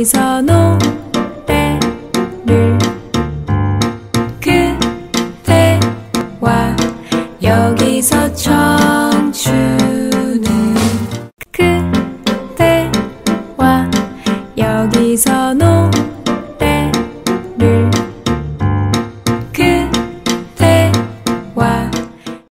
둘이서 노래를 그대와 여기서 청춘은 그대와 여기서 노